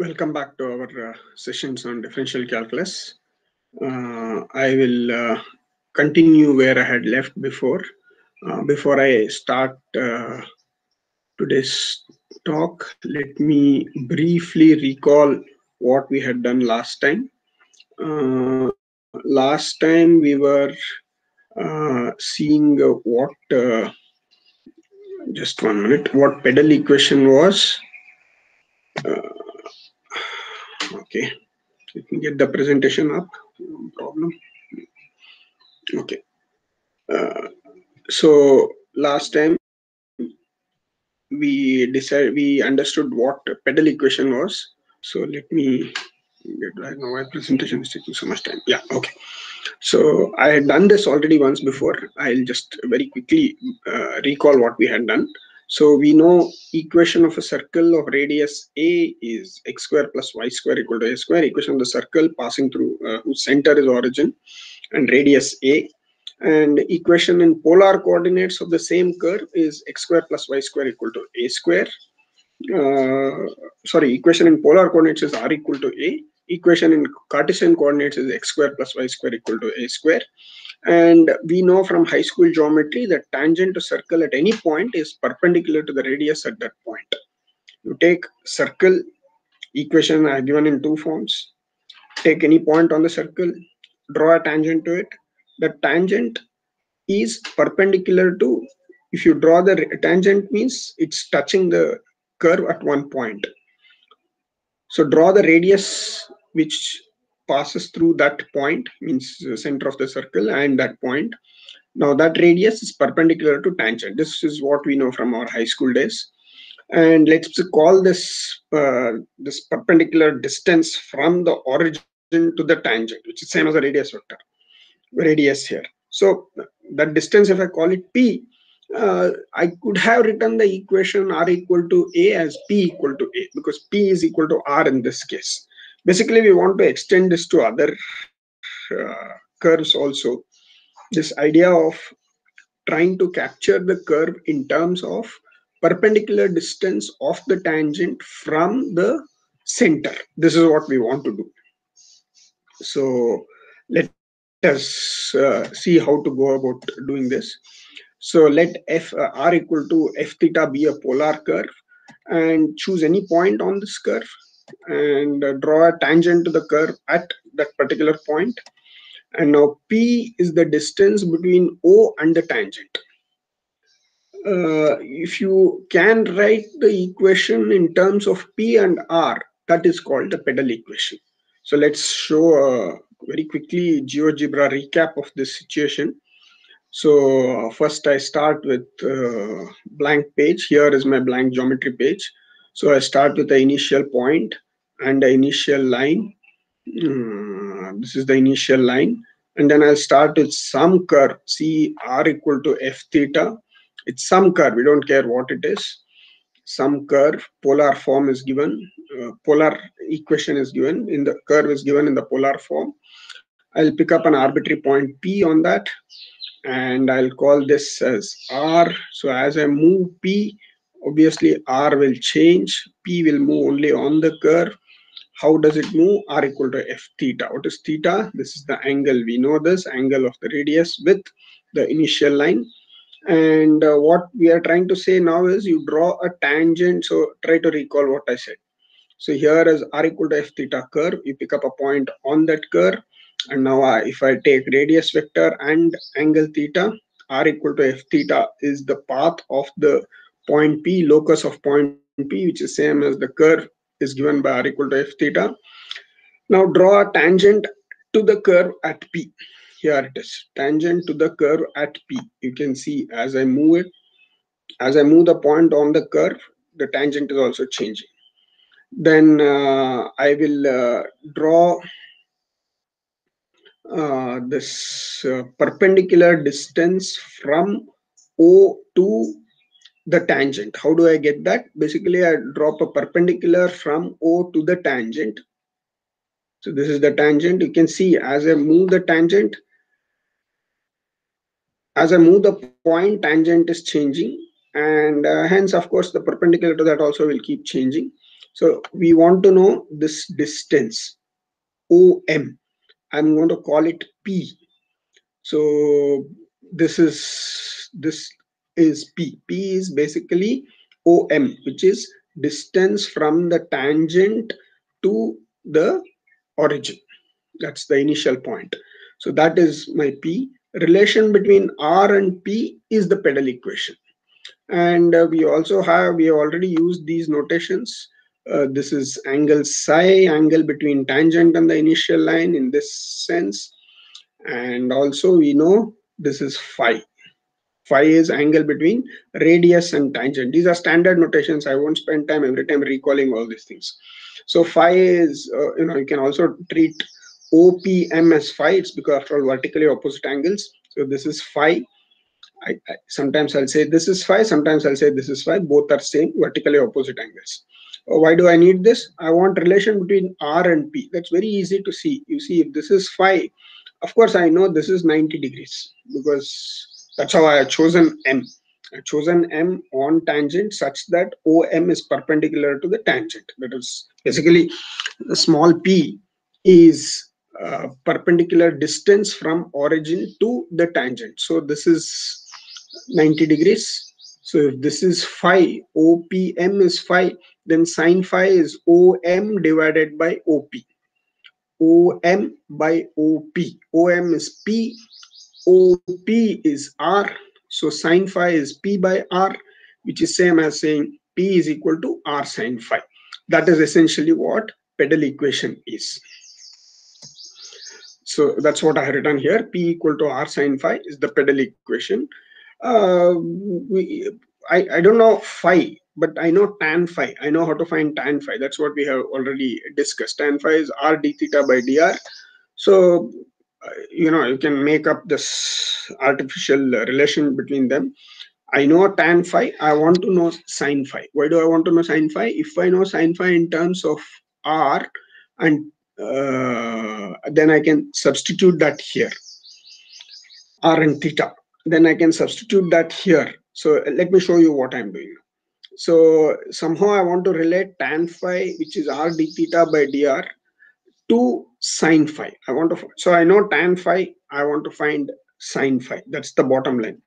Welcome back to our uh, sessions on differential calculus. Uh, I will uh, continue where I had left before. Uh, before I start uh, today's talk, let me briefly recall what we had done last time. Uh, last time we were seeing what, just one minute, what pedal equation was okay. Let me get the presentation up. No problem. Okay. Uh, so last time we decided we understood what pedal equation was. So let me get I know why presentation is taking so much time. Yeah okay. So i had done this already once before. I'll just very quickly uh, recall what we had done so we know equation of a circle of radius a is x square plus y square equal to a square. Equation of the circle passing through uh, whose center is origin and radius a. And equation in polar coordinates of the same curve is x square plus y square equal to a square. Uh, sorry, equation in polar coordinates is r equal to a. Equation in Cartesian coordinates is x square plus y square equal to a square. And we know from high school geometry that tangent to circle at any point is perpendicular to the radius at that point. You take circle equation are given in two forms. Take any point on the circle, draw a tangent to it. The tangent is perpendicular to, if you draw the tangent means it's touching the curve at one point. So draw the radius which passes through that point means the center of the circle and that point. Now that radius is perpendicular to tangent. This is what we know from our high school days. And let's call this uh, this perpendicular distance from the origin to the tangent which is same as the radius vector radius here. So that distance if i call it p uh, I could have written the equation r equal to a as p equal to a because p is equal to r in this case basically we want to extend this to other uh, curves also. This idea of trying to capture the curve in terms of perpendicular distance of the tangent from the center. This is what we want to do. So let us uh, see how to go about doing this. So let f uh, r equal to f theta be a polar curve and choose any point on this curve and uh, draw a tangent to the curve at that particular point. And now P is the distance between O and the tangent. Uh, if you can write the equation in terms of P and R, that is called the pedal equation. So let's show very quickly GeoGebra recap of this situation. So uh, first I start with uh, blank page. Here is my blank geometry page. So I start with the initial point and the initial line. Mm, this is the initial line. And then I'll start with some curve, C R equal to F theta. It's some curve, we don't care what it is. Some curve, polar form is given, uh, polar equation is given, in the curve is given in the polar form. I'll pick up an arbitrary point P on that and I'll call this as R. So as I move P, obviously r will change. P will move only on the curve. How does it move? R equal to f theta. What is theta? This is the angle. We know this. Angle of the radius with the initial line. And uh, what we are trying to say now is you draw a tangent. So try to recall what i said. So here is r equal to f theta curve. You pick up a point on that curve. And now uh, if i take radius vector and angle theta r equal to f theta is the path of the point P, locus of point P, which is same as the curve is given by r equal to f theta. Now draw a tangent to the curve at P. Here it is, tangent to the curve at P. You can see as I move it, as I move the point on the curve, the tangent is also changing. Then uh, I will uh, draw uh, this uh, perpendicular distance from O to the tangent. How do I get that? Basically, I drop a perpendicular from O to the tangent. So this is the tangent. You can see as I move the tangent, as I move the point, tangent is changing. And uh, hence, of course, the perpendicular to that also will keep changing. So we want to know this distance OM. I'm going to call it P. So this is this is P. P is basically OM, which is distance from the tangent to the origin. That's the initial point. So that is my P. Relation between R and P is the pedal equation. And uh, we also have, we have already used these notations. Uh, this is angle psi, angle between tangent and the initial line in this sense. And also we know this is phi. Phi is angle between radius and tangent. These are standard notations. I won't spend time every time recalling all these things. So phi is, uh, you know, you can also treat OPM as phi. It's because after all vertically opposite angles. So this is phi. I, I, sometimes I'll say this is phi. Sometimes I'll say this is phi. Both are same vertically opposite angles. Uh, why do I need this? I want relation between R and P. That's very easy to see. You see, if this is phi, of course I know this is 90 degrees because that's how I have chosen M. I've chosen M on tangent such that OM is perpendicular to the tangent. That is basically the small p is uh, perpendicular distance from origin to the tangent. So this is 90 degrees. So if this is phi, OPM is phi, then sine phi is OM divided by OP. OM by OP. OM is P, OP is R. So sine phi is P by R, which is same as saying P is equal to R sine phi. That is essentially what pedal equation is. So that's what I have written here. P equal to R sine phi is the pedal equation. Uh, we, I, I don't know phi, but I know tan phi. I know how to find tan phi. That's what we have already discussed. Tan phi is R d theta by dr. So you know you can make up this artificial relation between them. I know tan phi i want to know sine phi. Why do i want to know sine phi? If i know sine phi in terms of r and uh, then i can substitute that here. R and theta then i can substitute that here. So let me show you what i'm doing. So somehow i want to relate tan phi which is r d theta by dr to sine phi. I want to, so I know tan phi, I want to find sine phi. That's the bottom line.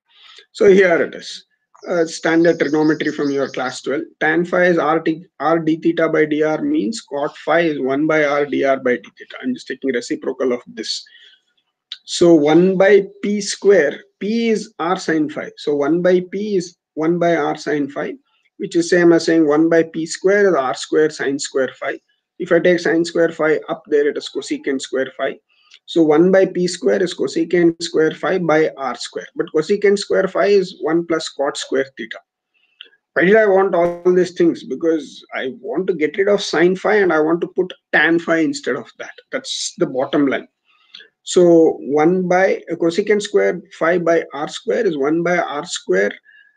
So here it is. Uh, standard trigonometry from your class 12. Tan phi is r, t, r d theta by dr means cot phi is 1 by r dr by d theta. I'm just taking reciprocal of this. So 1 by p square, p is r sine phi. So 1 by p is 1 by r sine phi, which is same as saying 1 by p square is r square sine square phi. If I take sine square phi up there, it is cosecant square phi. So 1 by p square is cosecant square phi by r square. But cosecant square phi is 1 plus cot square theta. Why did I want all these things? Because I want to get rid of sine phi and I want to put tan phi instead of that. That's the bottom line. So 1 by uh, cosecant square phi by r square is 1 by r square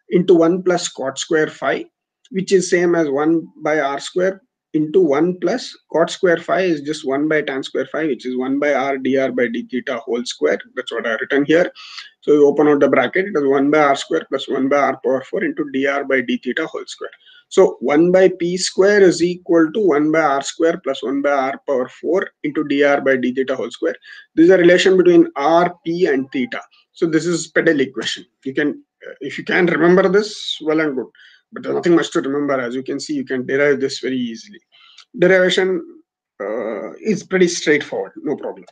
into 1 plus cot square phi, which is same as 1 by r square into 1 plus cot square phi is just 1 by tan square phi, which is 1 by r dr by d theta whole square. That's what I written here. So you open out the bracket, it is 1 by r square plus 1 by r power 4 into dr by d theta whole square. So 1 by p square is equal to 1 by r square plus 1 by r power 4 into dr by d theta whole square. This is a relation between r, p and theta. So this is pedal equation. You can, if you can remember this, well and good but there's nothing much to remember. As you can see, you can derive this very easily. Derivation uh, is pretty straightforward, no problem.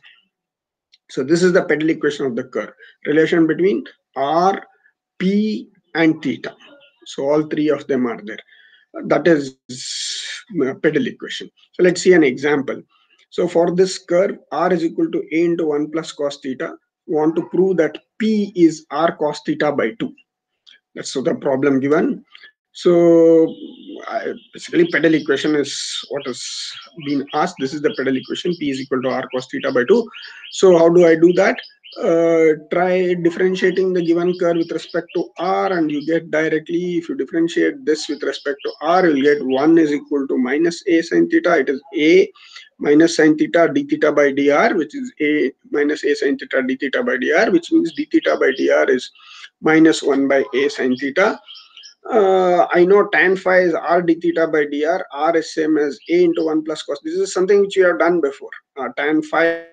So this is the pedal equation of the curve. Relation between R, P, and theta. So all three of them are there. That is pedal equation. So let's see an example. So for this curve, R is equal to A into 1 plus cos theta. We want to prove that P is R cos theta by 2. That's so the problem given. So I, basically pedal equation is what has been asked. This is the pedal equation P is equal to R cos theta by 2. So how do I do that? Uh, try differentiating the given curve with respect to R and you get directly, if you differentiate this with respect to R, you'll get 1 is equal to minus A sin theta. It is A minus sin theta d theta by dr, which is A minus A sin theta d theta by dr, which means d theta by dr is minus 1 by A sin theta uh, I know tan phi is r d theta by dr. r is same as a into 1 plus cos. This is something which we have done before. Uh, tan phi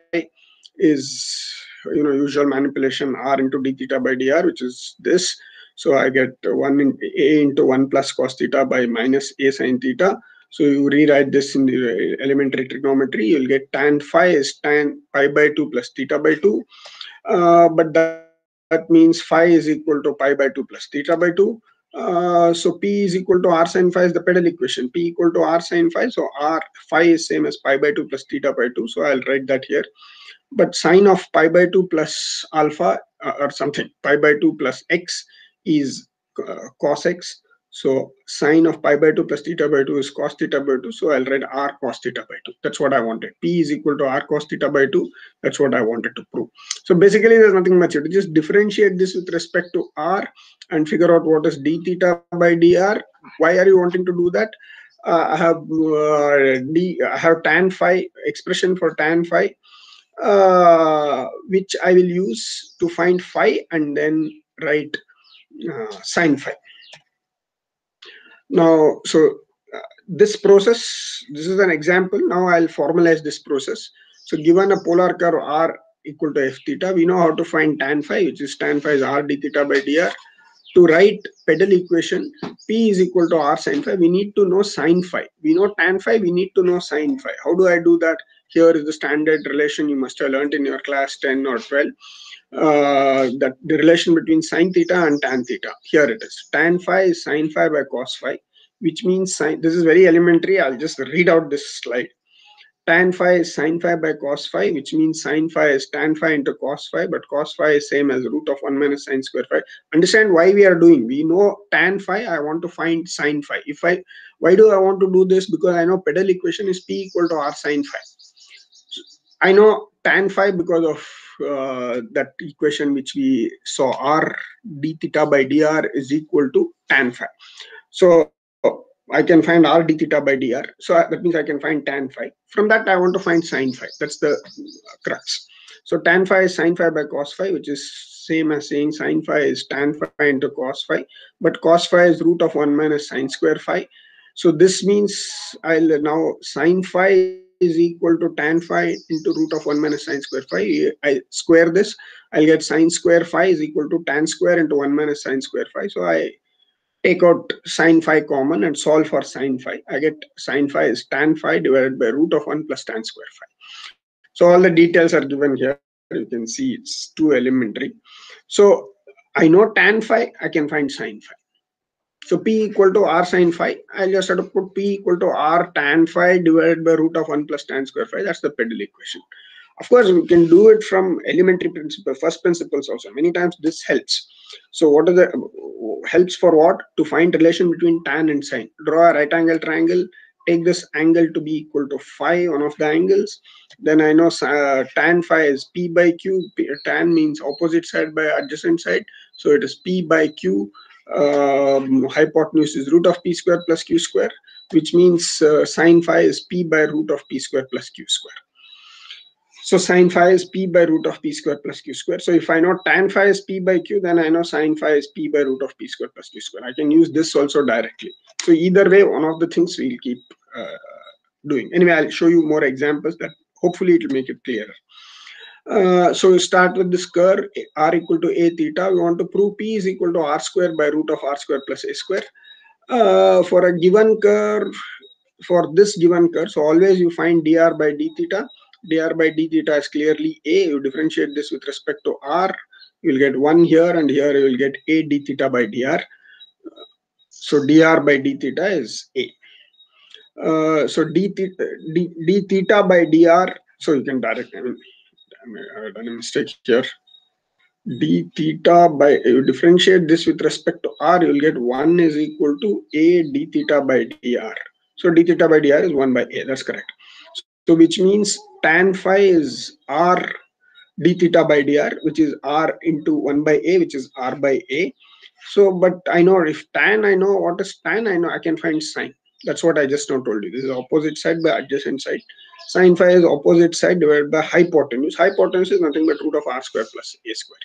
is you know usual manipulation r into d theta by dr, which is this. So I get 1 in a into 1 plus cos theta by minus a sine theta. So you rewrite this in the elementary trigonometry, you'll get tan phi is tan pi by 2 plus theta by 2. Uh, but that, that means phi is equal to pi by 2 plus theta by 2. Uh, so P is equal to R sine phi is the pedal equation. P equal to R sine phi. So R phi is same as pi by 2 plus theta by 2. So I'll write that here. But sine of pi by 2 plus alpha uh, or something, pi by 2 plus x is uh, cos x. So sine of pi by 2 plus theta by 2 is cos theta by 2. So I'll write r cos theta by 2. That's what I wanted. P is equal to r cos theta by 2. That's what I wanted to prove. So basically there's nothing much. You just differentiate this with respect to r and figure out what is d theta by dr. Why are you wanting to do that? Uh, I have uh, d. I have tan phi expression for tan phi, uh, which I will use to find phi and then write uh, sine phi. Now, so uh, this process, this is an example. Now I'll formalize this process. So given a polar curve r equal to f theta, we know how to find tan phi, which is tan phi is r d theta by dr. To write pedal equation, p is equal to r sine phi, we need to know sine phi. We know tan phi, we need to know sine phi. How do I do that? Here is the standard relation you must have learned in your class 10 or 12. Uh, that the relation between sine theta and tan theta. Here it is. Tan phi is sine phi by cos phi, which means sine. This is very elementary. I'll just read out this slide. Tan phi is sine phi by cos phi, which means sine phi is tan phi into cos phi, but cos phi is same as root of 1 minus sine square phi. Understand why we are doing. We know tan phi. I want to find sine phi. If I, why do I want to do this? Because I know pedal equation is p equal to r sine phi. I know tan phi because of Uh, that equation which we saw r d theta by dr is equal to tan phi. So I can find r d theta by dr. So that means I can find tan phi. From that I want to find sine phi. That's the crux. So tan phi is sine phi by cos phi, which is same as saying sine phi is tan phi into cos phi. But cos phi is root of 1 minus sine square phi. So this means I'll now sine phi is equal to tan phi into root of 1 minus sine square phi. I square this, I'll get sine square phi is equal to tan square into 1 minus sine square phi. So I take out sine phi common and solve for sine phi. I get sine phi is tan phi divided by root of 1 plus tan square phi. So all the details are given here. You can see it's too elementary. So I know tan phi, I can find sine phi. So P equal to R sine phi. I'll just have to put P equal to R tan phi divided by root of 1 plus tan square phi. That's the Pedal equation. Of course, we can do it from elementary principle, first principles also. Many times this helps. So what are the helps for what? To find relation between tan and sine. Draw a right angle triangle. Take this angle to be equal to phi, one of the angles. Then I know uh, tan phi is P by Q. P, tan means opposite side by adjacent side. So it is P by Q um, hypotenuse is root of p square plus q square, which means uh, sine phi is p by root of p square plus q square. So sine phi is p by root of p square plus q square. So if I know tan phi is p by q, then I know sine phi is p by root of p square plus q square. I can use this also directly. So either way, one of the things we'll keep uh, doing. Anyway, I'll show you more examples that hopefully it will make it clearer. Uh, so we start with this curve r equal to a theta. We want to prove p is equal to r square by root of r square plus a square. Uh, for a given curve, for this given curve, so always you find dr by d theta. dr by d theta is clearly a. You differentiate this with respect to r. You will get 1 here and here you will get a d theta by dr. So dr by d theta is a. Uh, so d, theta, d, d theta by dr, so you can direct, I mean, I've done a mistake here. d theta by, you differentiate this with respect to r, you'll get 1 is equal to a d theta by dr. So d theta by dr is 1 by a, that's correct. So which means tan phi is r d theta by dr, which is r into 1 by a, which is r by a. So, but I know if tan, I know what is tan, I know I can find sine. That's what I just now told you. This is opposite side by adjacent side. Sine phi is opposite side divided by hypotenuse. Hypotenuse is nothing but root of r square plus a square.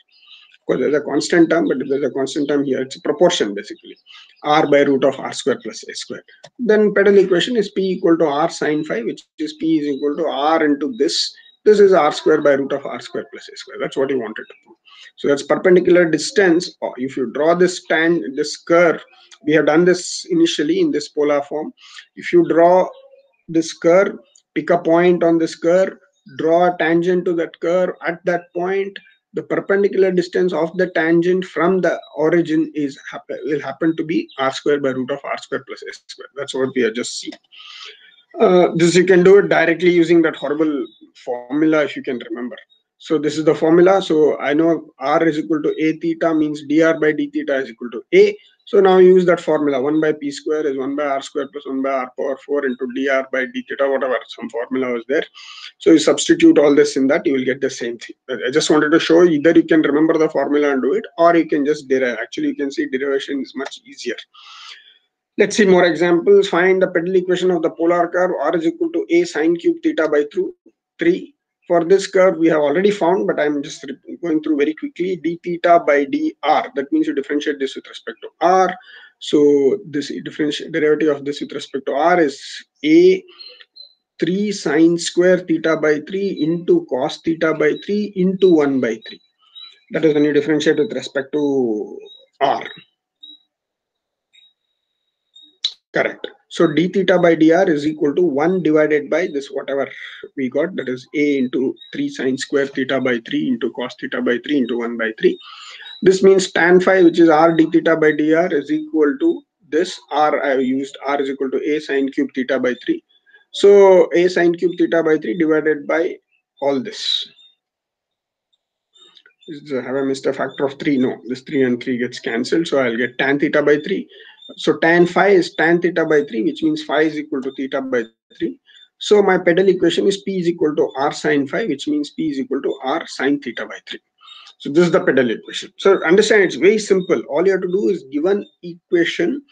because there's a constant term, but if there's a constant term here, it's a proportion basically. r by root of r square plus a square. Then pedal equation is p equal to r sine phi, which is p is equal to r into this. This is r square by root of r square plus a square. That's what you wanted to do. So that's perpendicular distance. If you draw this tan, this curve, we have done this initially in this polar form. If you draw this curve, pick a point on this curve, draw a tangent to that curve at that point, the perpendicular distance of the tangent from the origin is will happen to be r square by root of r square plus s square. That's what we have just seen. Uh, this you can do it directly using that horrible formula if you can remember. So this is the formula. So I know r is equal to a theta means dr by d theta is equal to a. So now use that formula. 1 by p square is 1 by r square plus 1 by r power 4 into dr by d theta, whatever, some formula was there. So you substitute all this in that, you will get the same thing. I just wanted to show either you can remember the formula and do it, or you can just derive. Actually, you can see derivation is much easier. Let's see more examples. Find the pedal equation of the polar curve r is equal to a sine cube theta by 3 for this curve, we have already found, but I'm just going through very quickly, d theta by dr. That means you differentiate this with respect to r. So this differential derivative of this with respect to r is a 3 sine square theta by 3 into cos theta by 3 into 1 by 3. That is when you differentiate with respect to r. Correct. So d theta by dr is equal to 1 divided by this whatever we got that is a into 3 sine square theta by 3 into cos theta by 3 into 1 by 3. This means tan phi which is r d theta by dr is equal to this r I have used r is equal to a sine cube theta by 3. So a sine cube theta by 3 divided by all this. Have I missed a factor of 3? No, this 3 and 3 gets cancelled. So I'll get tan theta by 3 so tan phi is tan theta by 3, which means phi is equal to theta by 3. So my pedal equation is P is equal to R sine phi, which means P is equal to R sine theta by 3. So this is the pedal equation. So understand it's very simple. All you have to do is given equation,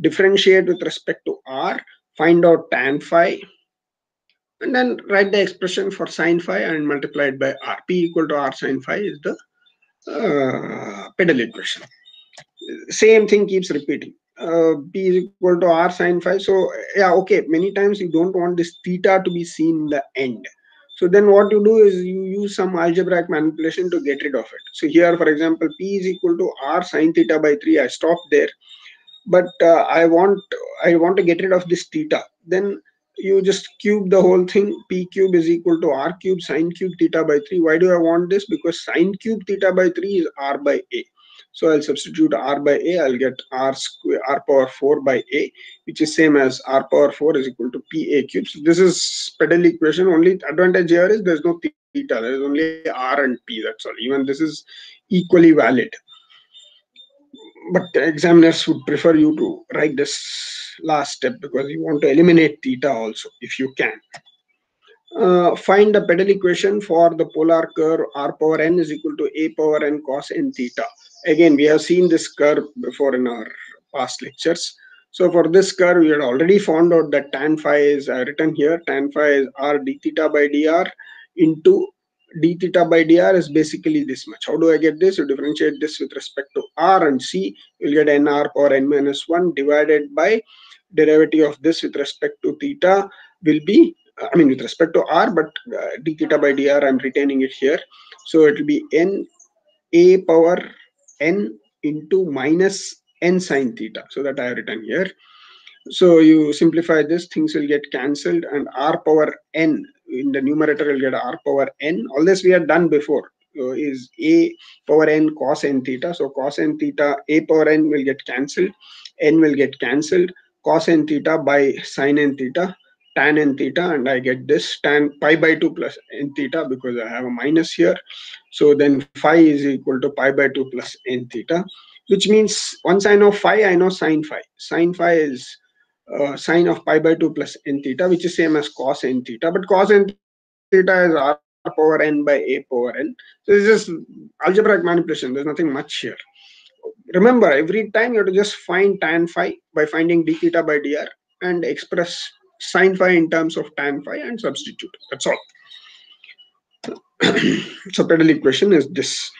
differentiate with respect to R, find out tan phi, and then write the expression for sine phi and multiply it by R. P equal to R sine phi is the uh, pedal equation. Same thing keeps repeating uh, p is equal to r sine phi. So yeah, okay. Many times you don't want this theta to be seen in the end. So then what you do is you use some algebraic manipulation to get rid of it. So here, for example, p is equal to r sine theta by 3. I stop there. But uh, I want I want to get rid of this theta. Then you just cube the whole thing. p cube is equal to r cube sine cube theta by 3. Why do I want this? Because sine cube theta by 3 is r by a. So I'll substitute r by a, I'll get r square r power 4 by a, which is same as r power 4 is equal to pa cube. So this is pedal equation. Only advantage here is there's no theta, there is only r and p, that's all. Even this is equally valid. But examiners would prefer you to write this last step because you want to eliminate theta also if you can. Uh, find the pedal equation for the polar curve r power n is equal to a power n cos n theta again we have seen this curve before in our past lectures. So for this curve we had already found out that tan phi is uh, written here tan phi is r d theta by dr into d theta by dr is basically this much. How do i get this? You differentiate this with respect to r and c. You'll get nr power n minus 1 divided by derivative of this with respect to theta will be i mean with respect to r but uh, d theta by dr i'm retaining it here. So it will be n a power n into minus n sine theta. So that I have written here. So you simplify this, things will get cancelled and r power n in the numerator will get r power n. All this we had done before so is a power n cos n theta. So cos n theta, a power n will get cancelled, n will get cancelled, cos n theta by sine n theta tan n theta and I get this tan pi by 2 plus n theta because I have a minus here. So then phi is equal to pi by 2 plus n theta, which means once I know phi, I know sine phi. Sine phi is uh, sine of pi by 2 plus n theta, which is same as cos n theta. But cos n theta is r power n by a power n. So it's just algebraic manipulation. There's nothing much here. Remember, every time you have to just find tan phi by finding d theta by dr and express sine phi in terms of tan phi and substitute. That's all. so pedal equation is this.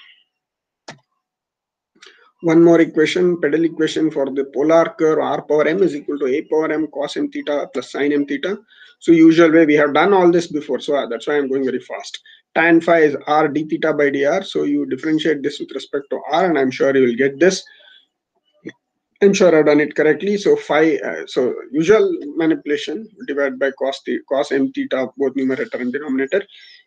one more equation, pedal equation for the polar curve r power m is equal to a power m cos m theta plus sine m theta. So usual way we have done all this before, so that's why I'm going very fast. Tan phi is r d theta by dr. So you differentiate this with respect to r, and I'm sure you will get this. I'm sure I've done it correctly. So phi, uh, so usual manipulation divided by cos, cos m theta, both numerator and denominator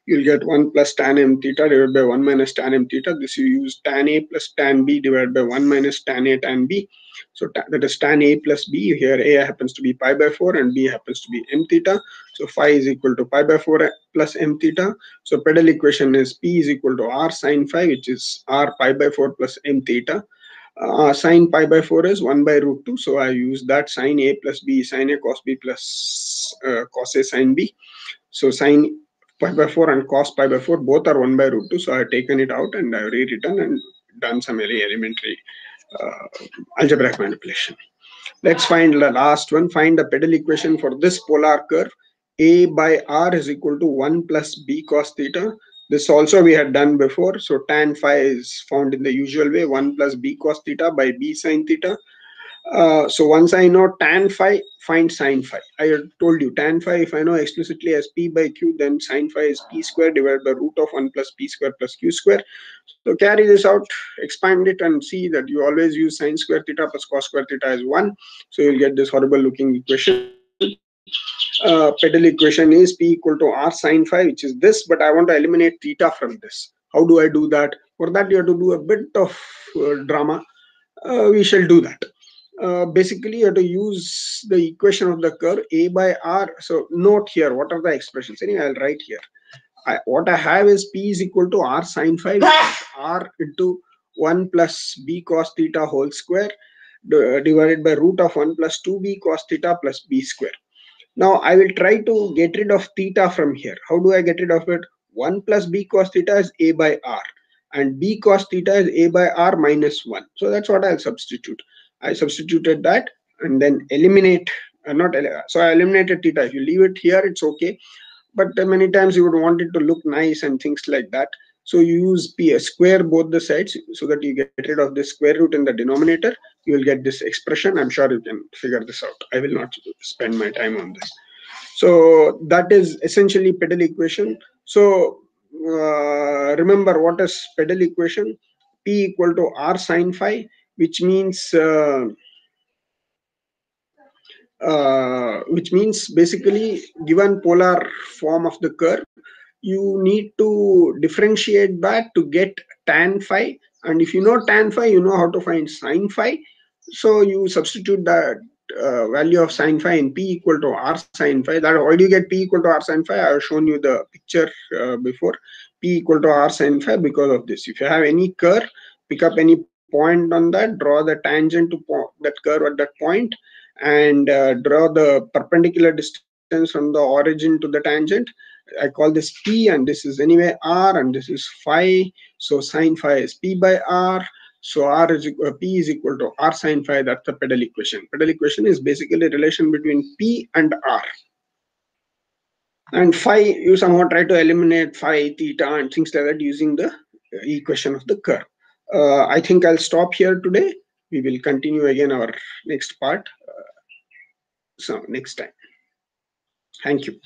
you'll get 1 plus tan m theta divided by 1 minus tan m theta. This you use tan a plus tan b divided by 1 minus tan a tan b. So that is tan a plus b. Here a happens to be pi by 4 and b happens to be m theta. So phi is equal to pi by 4 plus m theta. So pedal equation is p is equal to r sine phi, which is r pi by 4 plus m theta. Uh, sine pi by 4 is 1 by root 2. So I use that sine a plus b, sine a cos b plus uh, cos a sine b. So sine pi by 4 and cos pi by 4 both are 1 by root 2 so i've taken it out and i've rewritten and done some very elementary uh, algebraic manipulation. Let's find the last one. Find the pedal equation for this polar curve. A by r is equal to 1 plus b cos theta this also we had done before so tan phi is found in the usual way 1 plus b cos theta by b sine theta uh, so once I know tan phi, find sine phi. I told you tan phi, if I know explicitly as p by q, then sine phi is p square divided by root of 1 plus p square plus q square. So carry this out, expand it and see that you always use sine square theta plus cos square theta as 1. So you'll get this horrible looking equation. Uh, pedal equation is p equal to r sine phi, which is this, but I want to eliminate theta from this. How do I do that? For that, you have to do a bit of uh, drama. Uh, we shall do that. Uh, basically you have to use the equation of the curve a by r so note here what are the expressions anyway i'll write here I, what i have is p is equal to r sine phi r into 1 plus b cos theta whole square divided by root of 1 plus 2b cos theta plus b square now i will try to get rid of theta from here how do i get rid of it 1 plus b cos theta is a by r and b cos theta is a by r minus 1 so that's what i'll substitute I substituted that and then eliminate uh, not so I eliminated theta. If you leave it here, it's okay. But uh, many times you would want it to look nice and things like that. So you use p square both the sides so that you get rid of the square root in the denominator. You will get this expression. I'm sure you can figure this out. I will not spend my time on this. So that is essentially pedal equation. So uh, remember what is pedal equation? P equal to R sine phi which means uh, uh, which means basically given polar form of the curve you need to differentiate that to get tan phi. And if you know tan phi you know how to find sine phi. So you substitute that uh, value of sine phi in p equal to r sine phi. That why do you get p equal to r sine phi? I have shown you the picture uh, before. P equal to r sine phi because of this. If you have any curve pick up any point on that, draw the tangent to that curve at that point, and uh, draw the perpendicular distance from the origin to the tangent. I call this P, and this is anyway R, and this is phi. So sine phi is P by R. So R is equal, P is equal to R sine phi. That's the pedal equation. Pedal equation is basically relation between P and R. And phi, you somehow try to eliminate phi, theta, and things like that using the equation of the curve uh, I think I'll stop here today. We will continue again our next part. Uh, so next time. Thank you.